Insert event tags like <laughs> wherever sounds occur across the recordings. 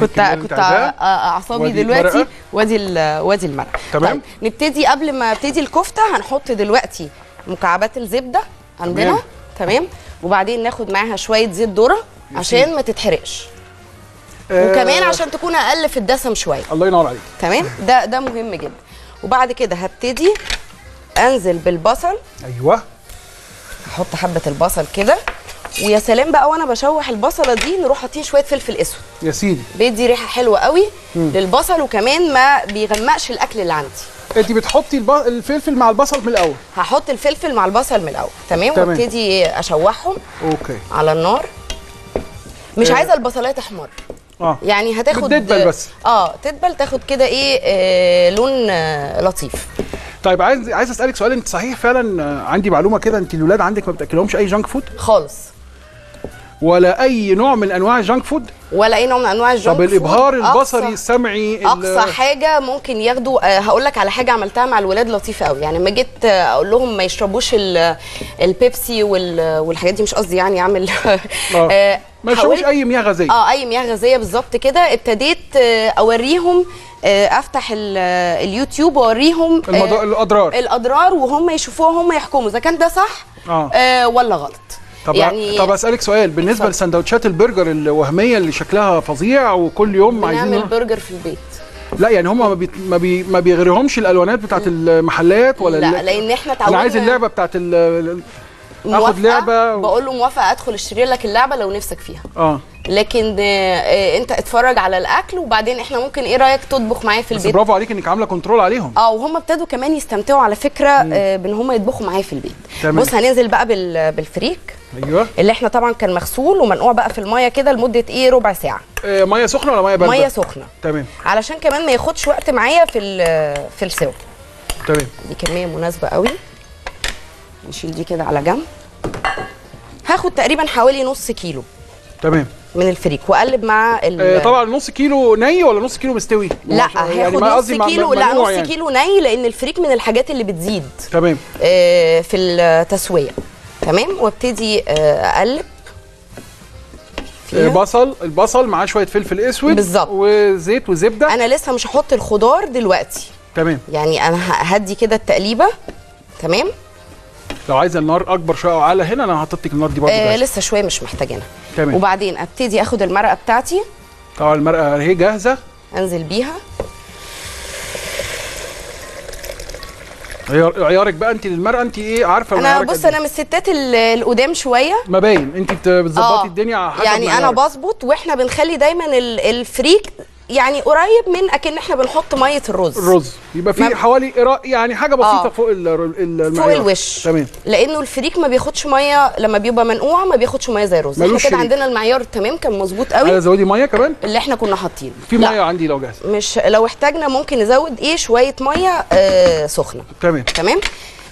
كنت كنت أعصابي دلوقتي. وادي وادي المرقه تمام. طيب نبتدي قبل ما أبتدي الكفتة هنحط دلوقتي مكعبات الزبدة عندنا. تمام. تمام. وبعدين ناخد معاها شوية زيت ذرة عشان ما تتحرقش. آه، وكمان عشان تكون أقل في الدسم شوية. الله ينور عليك. تمام. ده ده مهم جدا. وبعد كده هبتدي أنزل بالبصل. أيوه. أحط حبة البصل كده. ويا سلام بقى وأنا بشوح البصلة دي نروح حاطين شوية فلفل أسود. يا سيدي. بيدي ريحة حلوة قوي للبصل وكمان ما بيغمقش الأكل اللي عندي. انت بتحطي الب... الفلفل مع البصل من الأول. هحط الفلفل مع البصل من الأول. تمام, تمام. وابتدي أشوحهم okay. على النار. مش آه. عايزة البصلايه تحمر آه. يعني هتاخد بتدبل بس. آه تدبل تاخد كده إيه آه لون آه لطيف. طيب عايز عايز أسألك سؤال. انت صحيح فعلا آه، عندي معلومة كده. انت الاولاد عندك ما بتاكلهمش أي junk food؟ خالص. ولا أي نوع من أنواع ال junk food ولا أي نوع من أنواع ال junk طب الإبهار food. البصري أقصى- السمعي ال- أقصى حاجة ممكن ياخدوا آه، هقول لك على حاجة عملتها مع الولاد لطيفة قوي يعني لما جيت آه، أقول لهم ما يشربوش ال- البيبسي وال- والحاجات دي مش قصدي يعني اعمل آه. <laughs> ما يشربوش أي مياه غازية آه أي مياه غازية بالظبط كده ابتديت أوريهم أفتح ال- اليوتيوب وأوريهم. الأضرار الأضرار وهم يشوفوها هم يحكموا إذا كان ده صح آه. آه ولا غلط طب يعني طب أسألك سؤال بالنسبة. لسندوتشات البرجر الوهمية اللي شكلها فظيع وكل يوم عايزين برجر في البيت. لا يعني هم ما, بي... ما, بي... ما بيغريهمش الألوانات بتاعت المحلات ولا لا لأن إحنا أنا عايز اللعبة بتاعت موافقة، لعبة و- بقول له موافقة أدخل اشتري لك اللعبة لو نفسك فيها. آه. لكن آه، أنت اتفرج على الأكل وبعدين إحنا ممكن إيه رأيك تطبخ معايا في بس البيت؟ برافو عليك إنك عاملة control عليهم. آه وهم ابتدوا كمان يستمتعوا على فكرة آه، بإن هم يطبخوا معايا في البيت. تمام. بص هننزل بقى بال- بالفريك. أيوه. اللي إحنا طبعا كان مغسول ومنقوع بقى في المية كده لمدة إيه؟ ربع ساعة. آه مية سخنة ولا مية باردة؟ مية سخنة. تمام. علشان كمان ما ياخدش وقت معايا في في السوا تمام. دي كمية مناسبة قوي. نشيل دي كده على جنب. هاخد تقريبا حوالي نص كيلو. تمام. من الفريك وأقلب مع ال آه طبعا نص كيلو ني ولا نص كيلو مستوي؟ لا عشان- هاخد ما نص كيلو لا نص يعني. كيلو ني لأن الفريك من الحاجات اللي بتزيد. تمام. آه، في التسوية. تمام؟ وابتدي آه، أقلب. آه فيها. بصل البصل معاه شوية فلفل أسود بالظبط. وزيت وزبدة. أنا لسه مش هحط الخضار دلوقتي. تمام. يعني أنا هدي كده التقليبة. تمام؟ لو عايزة النار أكبر شوية أو أعلى هنا أنا هحط لك النار دي برضه آه جاهزة. لسه شوية مش محتاجينها تمام. وبعدين أبتدي أخد المرقة بتاعتي. طبعا المرقة أهي جاهزة. أنزل بيها. عيارك بقى انت للمرقه انت إيه عارفة أنا بص إيه؟ أنا من الستات ال- القدام شوية ما باين انت بت- بتظبطي آه، الدنيا على حسب يعني أنا. بظبط وإحنا بنخلي دايما ال- الفريك يعني قريب من أكن إحنا بنحط مية الرز. الرز. يبقى في حوالي يعني حاجة بسيطة آه. فوق ال- ال- فوق المعيار. الوش. تمام. لأنه الفريك ما بياخدش مية لما بيبقى منقوع ما بياخدش مية زي الرز. إحنا كده. عندنا المعيار تمام كان مظبوط قوي. زودي مية كمان؟ اللي إحنا كنا حاطينه. في مية عندي لو جاهزه مش لو احتاجنا ممكن نزود إيه؟ شوية مية آه سخنة. تمام. تمام؟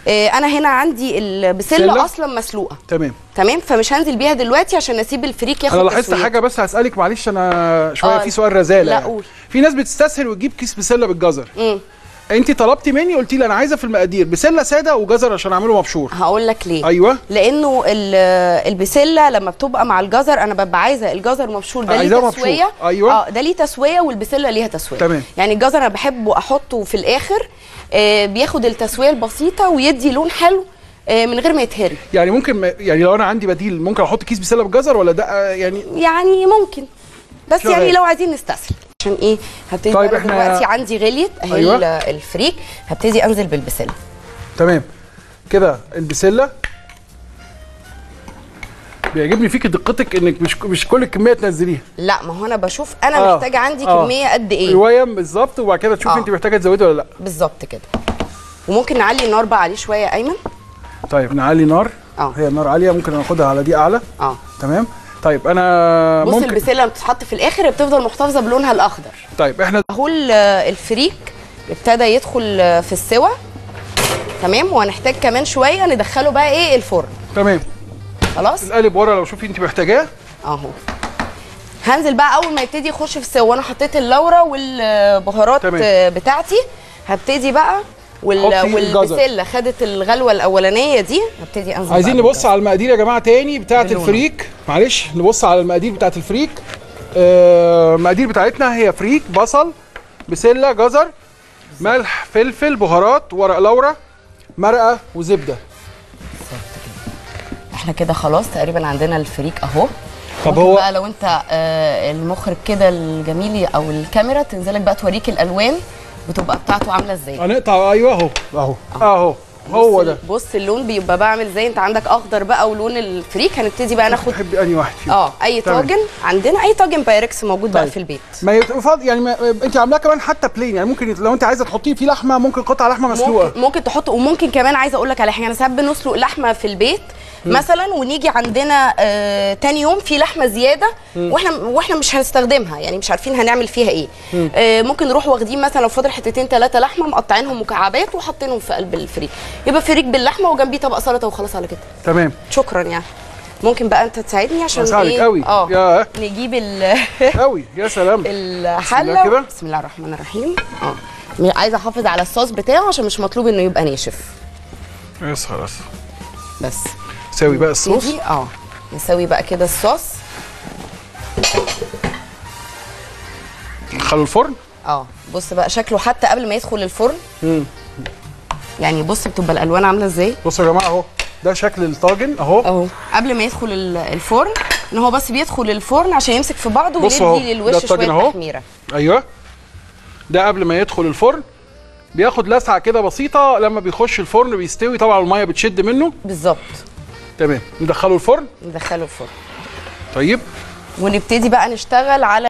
أنا هنا عندي البسله؟ أصلا مسلوقة تمام تمام فمش هنزل بيها دلوقتي عشان أسيب الفريك ياخد أنا لاحظت. حاجة بس هسألك معلش أنا شوية آه. في سؤال رزالة لا، يعني. قول. في ناس بتستسهل وتجيب كيس بسلة بالجزر مم. انت طلبتي مني قلتي لي أنا عايزة في المقادير بسلة سادة وجزر عشان أعمله مبشور. هقول لك ليه. أيوه. لأنه ال- البسلة لما بتبقى مع الجزر أنا ببقى عايزة الجزر مبشور ده ليه. تسوية؟ أيوة. آه ده ليه تسوية والبسلة ليها تسوية. تمام. يعني الجزر أنا بحبه أحطه في الآخر آه بياخد التسوية البسيطة ويدي لون حلو آه من غير ما يتهري. يعني ممكن يعني لو أنا عندي بديل ممكن أحط كيس بسلة بالجزر ولا ده؟ آه، يعني يعني ممكن. بس. يعني لو عايزين نستسهل. عشان إيه؟ هبتدي طيب إحنا- دلوقتي عندي غليت اهي أيوة. الفريك. هبتدي أنزل بالبسلة. تمام. كده البسلة. بيعجبني فيك دقتك إنك مش مش كل الكمية تنزليها. لا ما هو أنا بشوف أنا آه. محتاجة عندي آه. كمية قد إيه. رواية بالظبط وبعد كده تشوفي آه. انت محتاجة تزودي ولا لأ. بالظبط كده. وممكن نعلي النار بقى عليه شوية يا أيمن؟ طيب نعلي نار. آه. هي النار عالية ممكن ناخدها على دي أعلى. آه. تمام. طيب أنا بص ممكن البسلة لما بتتحط في الآخر بتفضل محتفظة بلونها الأخضر. طيب إحنا اهو ال- الفريك ابتدى يدخل في السوا تمام؟ وهنحتاج كمان شوية ندخله بقى إيه؟ الفرن. تمام. خلاص؟ القالب ورا لو شوفي انت محتاجاه. أهو. هنزل بقى أول ما يبتدي يخش في السوا وأنا حطيت اللورا والبهارات تمام. بتاعتي. هبتدي بقى وال... والبسله خدت الغلوة الأولانية دي. هبتدي أنزل عايزين نبص على المقادير يا جماعة تاني بتاعة. الفريك. معلش نبص على المقادير بتاعة الفريك. آه، المقادير بتاعتنا هي فريك بصل بسلة جزر ملح فلفل بهارات ورق لورا مرقة وزبدة. إحنا كده خلاص تقريبا عندنا الفريك أهو. طب ممكن هو- بقى لو انت آه، المخرج كده الجميل أو الكاميرا تنزلك بقى توريك الألوان. بتبقى بتاعته عاملة إزاي؟ هنقطع أيوه أهو. أهو. أهو. هو ده. بص اللون بيبقى بعمل زي انت عندك اخضر بقى ولون الفريك هنبتدي بقى ناخد تحب أنهي واحد فيهم؟ آه أي تمام. طاجن؟ عندنا أي طاجن بايركس موجود بقى طيب. في البيت. ما يفضل يعني ما أنت عاملاه كمان حتى plain يعني ممكن لو أنت عايزة تحطيه فيه لحمة ممكن قطع لحمة مسلوقة. ممكن, ممكن تحط وممكن كمان عايزة أقول لك على حاجة أنا ساعات بنسلق لحمة في البيت مثلا ونيجي عندنا آه تاني يوم في لحمة زيادة وإحنا وإحنا مش هنستخدمها يعني مش عارفين هنعمل فيها إيه. آه ممكن نروح واخدين مثلا لو فاضل حتتين ثلاثة لحمة مقطعينهم مكعبات وحاطينهم في قلب الفريك. يبقى فريك باللحمة وجنبيه طبق سلطة وخلاص على كده. تمام. شكرا يعني. ممكن بقى أنت تساعدني عشان إيه؟ قوي. آه. نجيب ال <laughs> قوي. يا سلام. الحلة. كده. بسم الله الرحمن الرحيم. آه. عايزة أحافظ على الصوص بتاعه عشان مش مطلوب إنه يبقى ناشف. بس خلاص. بس. ساوي بقى الصوص. آه. نسوي بقى كده الصوص. ندخله الفرن. آه. بص بقى شكله حتى قبل ما يدخل الفرن. مم. يعني بص بتبقى الألوان عاملة إزاي؟ بصوا يا جماعة أهو ده شكل الطاجن أهو. أهو قبل ما يدخل ال- الفرن إن هو بس بيدخل الفرن عشان يمسك في بعضه ويدي للوش شوية. تحميره أيوه ده قبل ما يدخل الفرن بياخد لسعة كده بسيطة لما بيخش الفرن بيستوي طبعا المية بتشد منه. بالظبط. تمام ندخله الفرن. ندخله الفرن. طيب. ونبتدي بقى نشتغل على